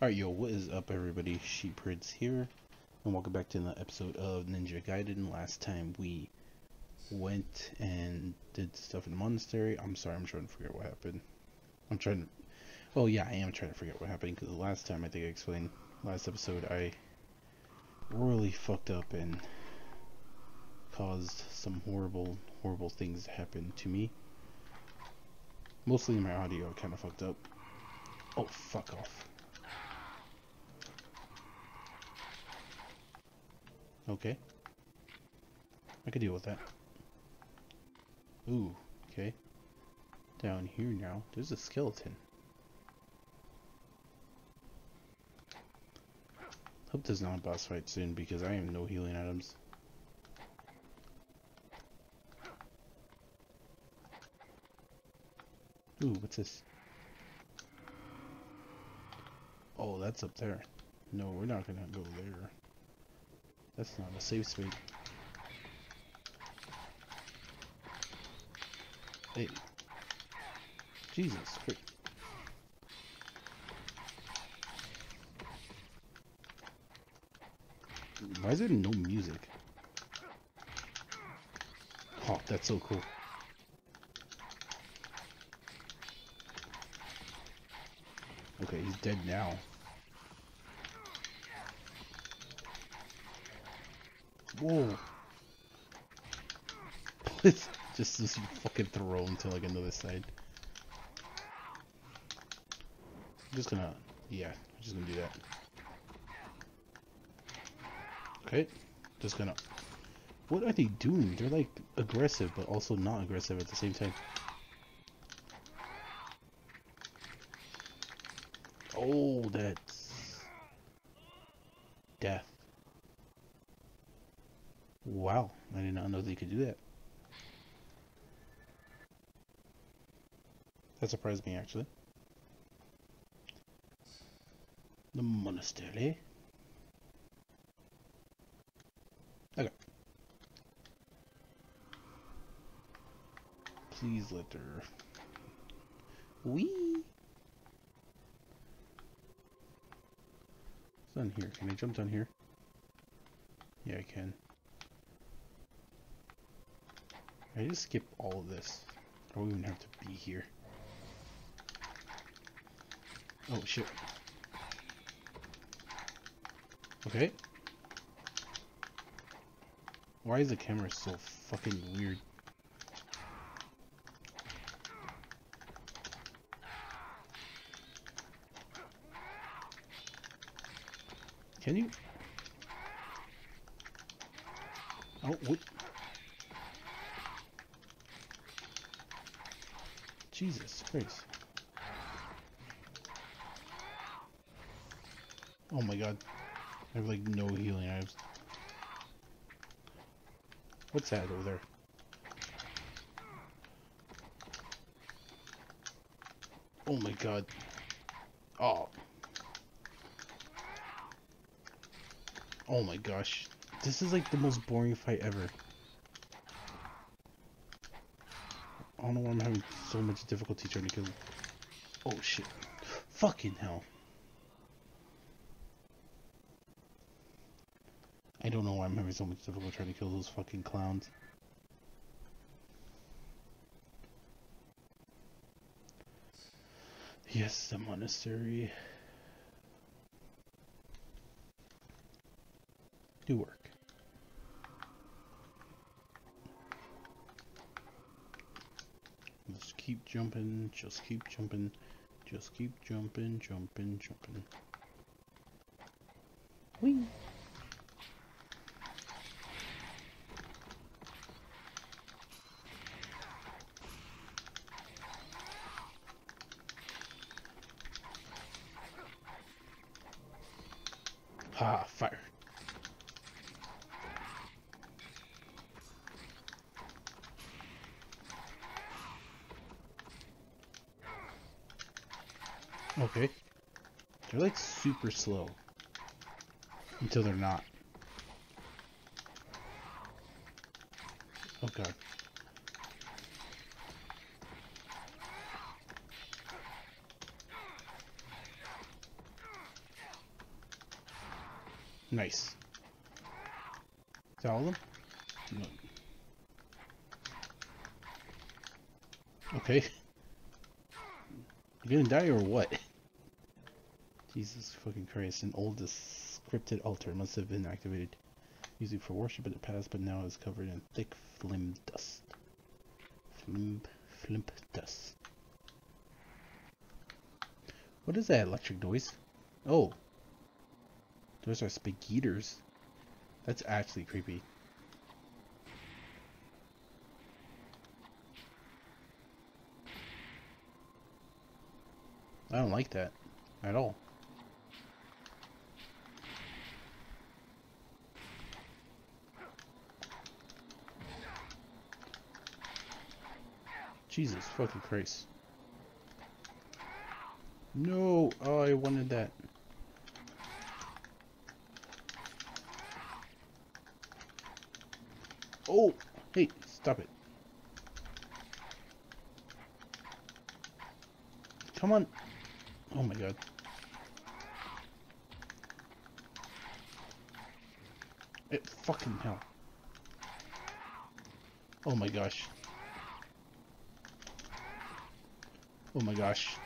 Alright, yo, what is up, everybody? Sheep Prince here, and welcome back to another episode of Ninja Gaiden. Last time we went and did stuff in the monastery. I'm sorry, I'm trying to forget what happened. I'm trying to. Oh, yeah, I am trying to forget what happened because the last time I think I explained, last episode, I really fucked up and caused some horrible, horrible things to happen to me. Mostly my audio kind of fucked up. Oh, fuck off. Okay. I could deal with that. Ooh, okay. Down here now, there's a skeleton. Hope there's not a boss fight soon because I have no healing items. Ooh, what's this? Oh, that's up there. No, we're not gonna go there. That's not a safe space. Hey. Jesus Christ. Why is there no music? Oh, that's so cool. Okay, he's dead now. Whoa. It's just this fucking throw to like another side. I'm just gonna, yeah, I'm just gonna do that. Okay, just gonna. What are they doing? They're like aggressive, but also not aggressive at the same time. Oh, that's Wow, I did not know they could do that. That surprised me, actually. The monastery. Okay. Please let her... Wee! It's down here. Can I jump down here? Yeah, I can. I just skip all of this. I don't even have to be here. Oh shit. Okay. Why is the camera so fucking weird? Can you? Oh, what? Jesus Christ. Oh my god. I have like no healing items. What's that over there? Oh my god. Oh. Oh my gosh. This is like the most boring fight ever. I don't know why I'm having so much difficulty trying to kill him. Oh shit. Fucking hell. I don't know why I'm having so much difficulty trying to kill those fucking clowns. Yes, the monastery. Do work. Just keep jumping, just keep jumping, just keep jumping, jumping, jumping. Whee! Ha, fire. Okay. They're like super slow. Until they're not. Oh god. Nice. Is that all of them? No. Okay. You gonna die or what? Jesus fucking Christ, an old scripted altar must have been activated usually for worship in the past, but now is covered in thick flim dust. Flim, flimp dust. What is that electric noise? Oh. Those are spaghetters. That's actually creepy. I don't like that at all. Jesus fucking Christ. No! Oh, I wanted that. Oh! Hey, stop it. Come on. Oh my god. It fucking hell. Oh my gosh. Oh my gosh.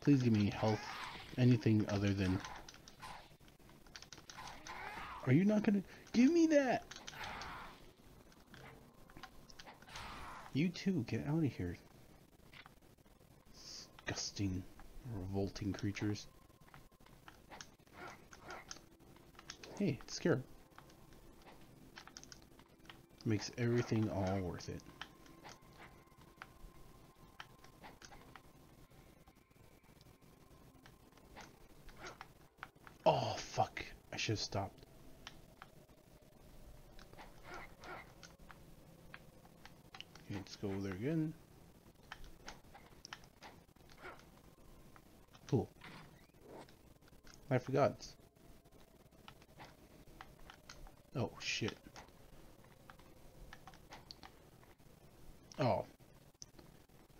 Please give me health. Anything other than... Are you not gonna... Give me that! You too, get out of here. Disgusting, revolting creatures. Hey, it's scared. Makes everything all worth it. Oh, fuck. I should stop. Let's go there again. Cool. I forgot. Oh, shit. Oh. I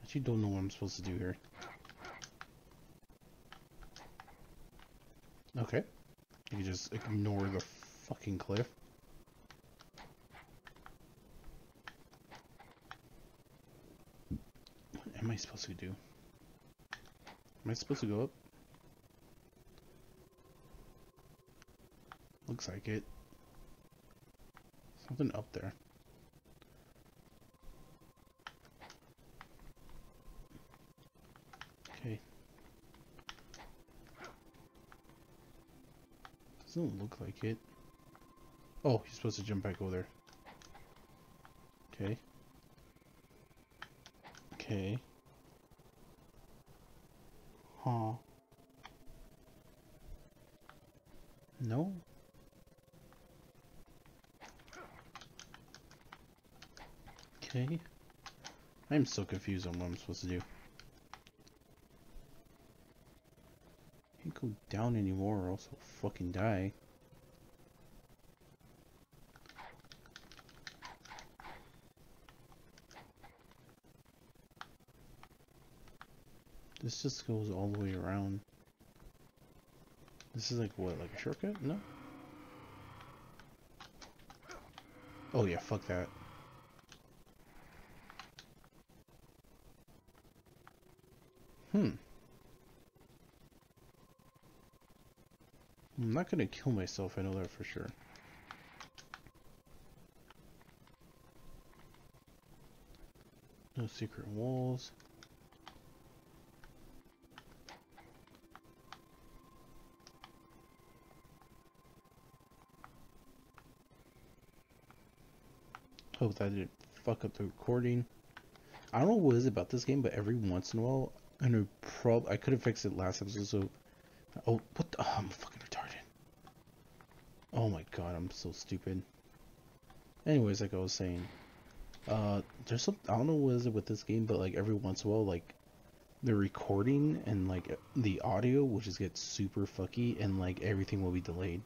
actually don't know what I'm supposed to do here. Okay. You can just ignore the fucking cliff. What am I supposed to do? Am I supposed to go up? Looks like it. Something up there. Okay. Doesn't look like it. Oh, he's supposed to jump back over there. Okay. Okay. Huh. No? Okay. I'm so confused on what I'm supposed to do. Go down anymore or else I'll fucking die. This just goes all the way around. This is like what, like a shortcut? No? Oh yeah, fuck that. Hmm. I'm not gonna kill myself, I know that for sure. No secret walls. Hope that didn't fuck up the recording. I don't know what is about this game, but every once in a while, I know prob I could have fixed it last episode. So, oh, what? The, oh, I'm fucking. Oh my god, I'm so stupid. Anyways, like I was saying, uh, there's some I don't know what is it with this game, but like every once in a while, like the recording and like the audio will just get super fucky, and like everything will be delayed.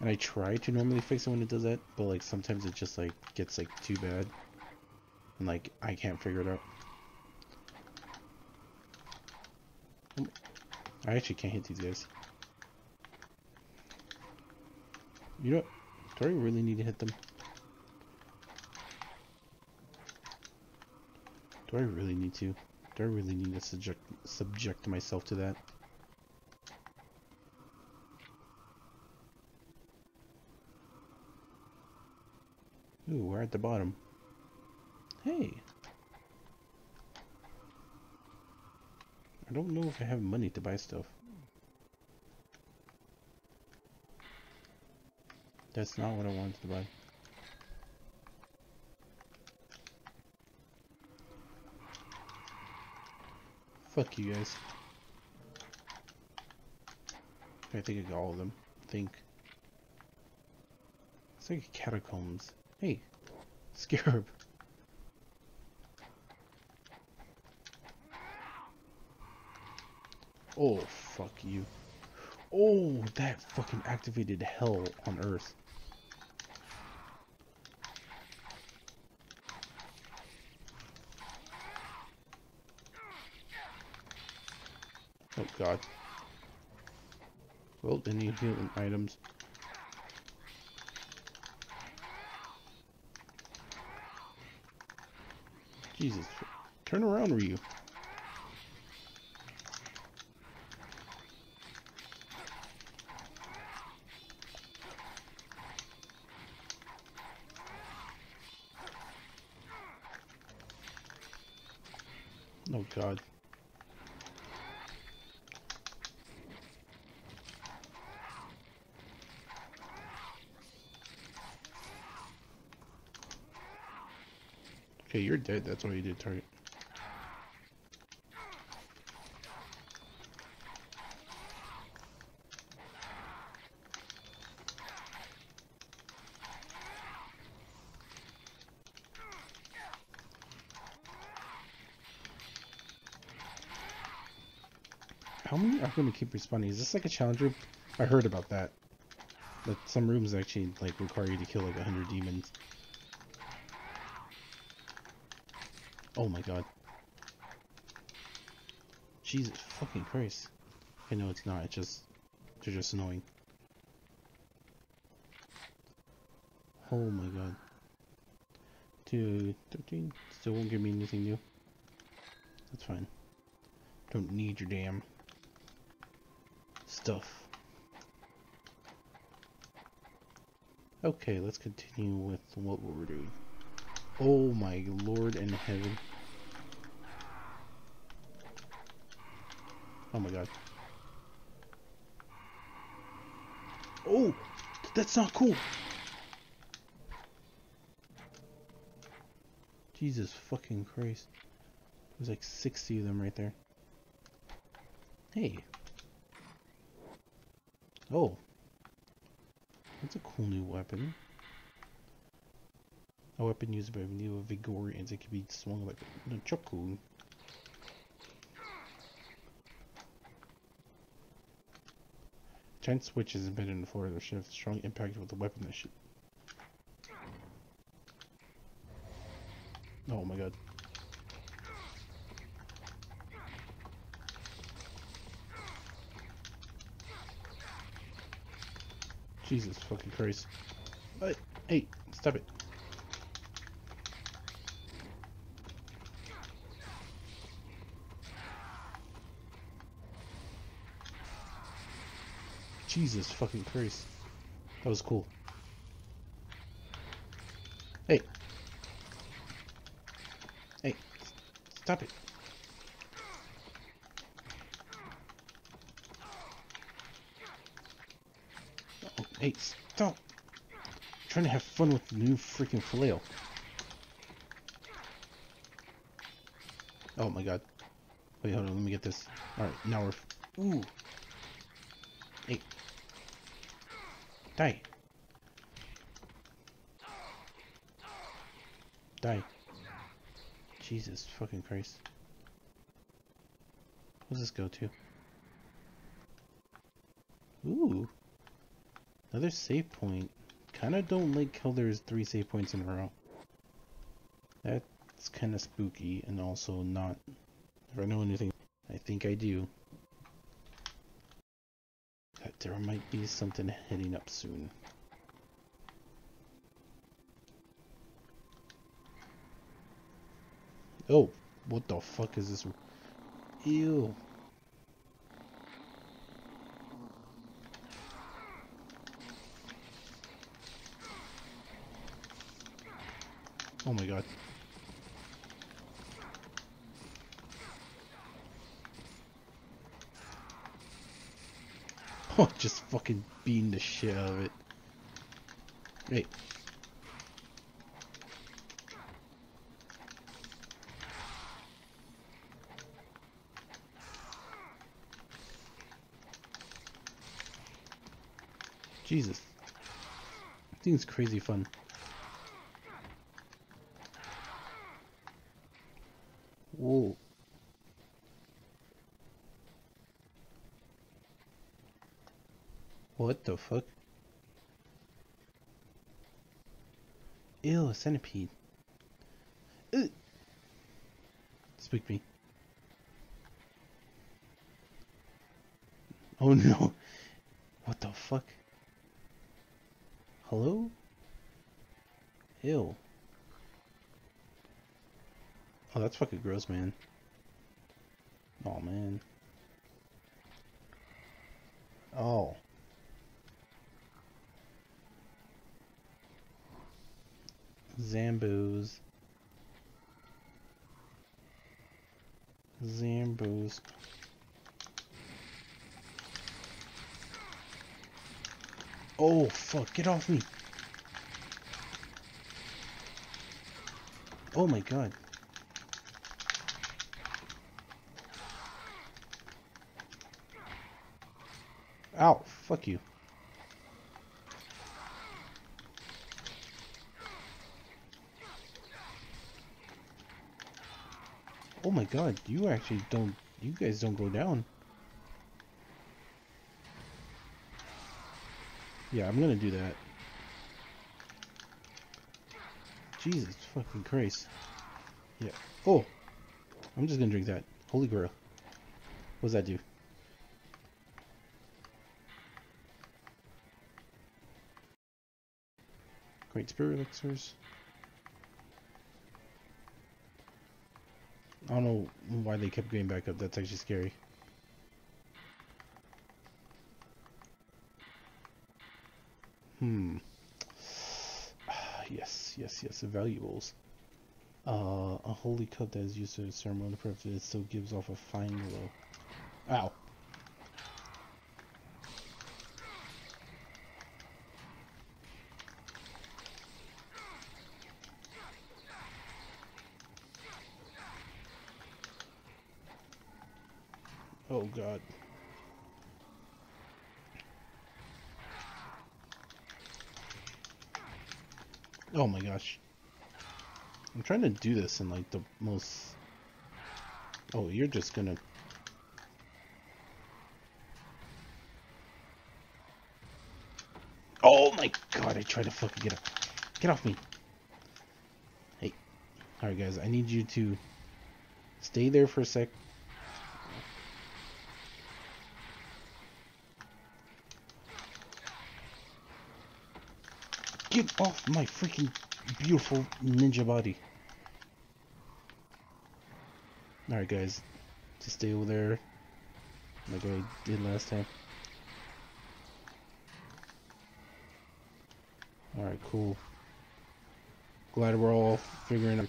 And I try to normally fix it when it does that, but like sometimes it just like gets like too bad. And like I can't figure it out. I actually can't hit these guys. You know what? Do I really need to hit them? Do I really need to? Do I really need to subject subject myself to that? Ooh, we're at the bottom. Hey. I don't know if I have money to buy stuff. That's not what I wanted to buy. Fuck you guys. I think I got all of them. I think. It's like catacombs. Hey, Scarab. Oh, fuck you. Oh, that fucking activated hell on Earth. Oh god. Well, they need healing items. Jesus. Turn around, Ryu. Oh god. Okay, you're dead. That's why you did target. How many are going to keep respawning? Is this like a challenge room? I heard about that. That some rooms actually like require you to kill like a hundred demons. Oh my god. Jesus fucking Christ. I know it's not, it's just they're just annoying. Oh my god. Two, 13, still won't give me anything new. That's fine. Don't need your damn stuff. Okay, let's continue with what we're doing. Oh my lord in heaven. Oh my god. Oh! That's not cool! Jesus fucking Christ. There's like 60 of them right there. Hey. Oh. That's a cool new weapon. A weapon used by medieval Vigoorians. It can be swung like a choku. Giant switch is embedded in the floor of the ship. Strong impact with the weapon that. Oh my god. Jesus fucking Christ. Hey, stop it. Jesus fucking Christ. That was cool. Hey. Hey. Stop it. Oh, hey, stop. I'm trying to have fun with the new freaking flail. Oh my god. Wait, hold on, let me get this. Alright, now we're... Ooh. Hey. Die. Die. Jesus fucking Christ. What does this go to? Ooh. Another save point. Kinda don't like how there's three save points in a row. That's kinda spooky and also not... If I know anything, I think I do. That there might be something heading up soon. Oh, what the fuck is this? Ew. Oh my god. Oh, just fucking beating the shit out of it. Hey. Jesus. I think it's crazy fun. Whoa. What the fuck? Ew, a centipede. Ugh. Spook me. Oh no. What the fuck? Hello? Ew. Oh, that's fucking gross, man. Oh, man. Oh. Zambos. Zambos. Oh, fuck. Get off me. Oh my god. Ow, fuck you. My god, you actually don't, you guys don't go down. Yeah, I'm gonna do that. Jesus fucking Christ. Yeah. Oh! I'm just gonna drink that. Holy grail. What does that do? Great spirit elixirs. I don't know why they kept going back up. That's actually scary. Hmm. yes, yes, yes. The valuables. Uh, a holy cup that is used for ceremonial purposes still gives off a fine glow. Ow. Oh god. Oh my gosh. I'm trying to do this in like the most... Oh, you're just gonna... Oh my god, I tried to fucking get up. Get off me. Hey. Alright guys, I need you to stay there for a sec. Off my freaking beautiful ninja body. Alright guys, just stay over there like I did last time. Alright, cool. Glad we're all figuring out.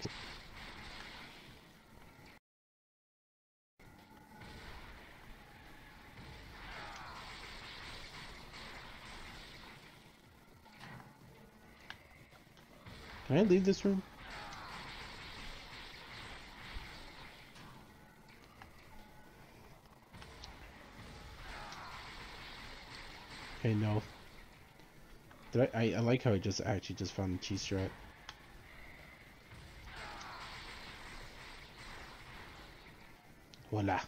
Can I leave this room? Okay, no. Did I, I, I like how I just actually just found the cheese strat. Voila.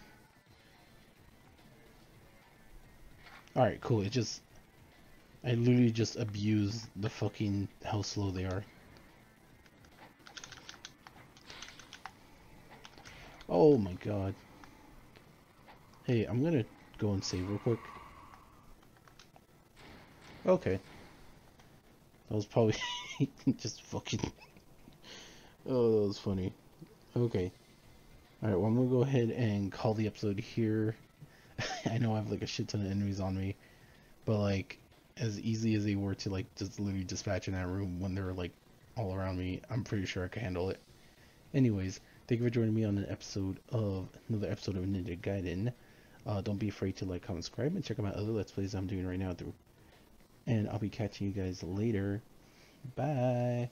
Alright, cool. It just... I literally just abuse the fucking... how slow they are. Oh my god. Hey, I'm gonna go and save real quick. Okay. That was probably just fucking. Oh, that was funny. Okay. Alright, well, I'm gonna go ahead and call the episode here. I know I have like a shit ton of enemies on me, but like, as easy as they were to like just literally dispatch in that room when they were like all around me, I'm pretty sure I can handle it. Anyways, thank you for joining me on an episode of another episode of Ninja Gaiden. Uh, don't be afraid to like, comment, subscribe, and check out my other Let's Plays I'm doing right now through. And I'll be catching you guys later. Bye.